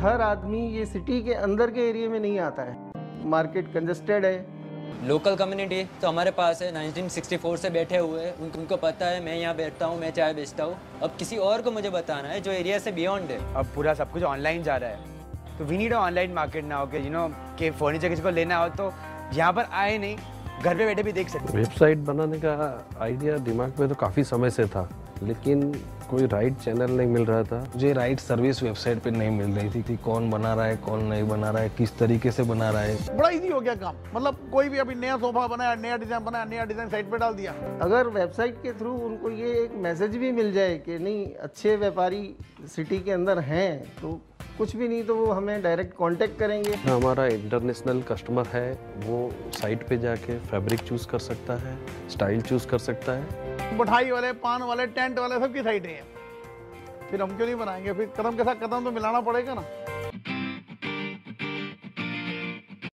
हर आदमी ये सिटी के अंदर के एरिया में नहीं आता है। मार्केट कंजेस्टेड है। लोकल कम्युनिटी तो हमारे पास है 1964 से बैठे हुए हैं। उन, उनको पता है मैं यहाँ बैठता हूँ मैं चाय बेचता हूँ। अब किसी और को मुझे बताना है जो एरिया से बियॉन्ड है। अब पूरा सब कुछ ऑनलाइन जा रहा है। तो वी नीड ऑनलाइन मार्केट ना हो कि यू नो के फर्नीचर किसी को लेना हो तो यहाँ पर आए नहीं घर पे बैठे भी देख सकते वेबसाइट बनाने का आइडिया दिमाग में तो काफ़ी समय से था। लेकिन कोई राइट चैनल नहीं मिल रहा था। मुझे राइट सर्विस वेबसाइट पे नहीं मिल रही थी कि कौन बना रहा है कौन नहीं बना रहा है किस तरीके से बना रहा है। बड़ा इजी हो गया काम। मतलब कोई भी अभी नया सोफा बनाया नया डिज़ाइन बनाया नया डिज़ाइन साइट पे डाल दिया। अगर वेबसाइट के थ्रू उनको ये एक मैसेज भी मिल जाए कि नहीं अच्छे व्यापारी सिटी के अंदर हैं तो कुछ भी नहीं तो वो हमें डायरेक्ट कांटेक्ट करेंगे। हमारा इंटरनेशनल कस्टमर है वो साइट पे जाके फैब्रिक चूज़ कर सकता है स्टाइल चूज़ कर सकता है। मिठाई वाले, पान वाले, टेंट वाले, सबकी साइटें हैं। फिर हम क्यों नहीं बनाएँगे? फिर कदम के साथ कदम तो मिलाना पड़ेगा ना।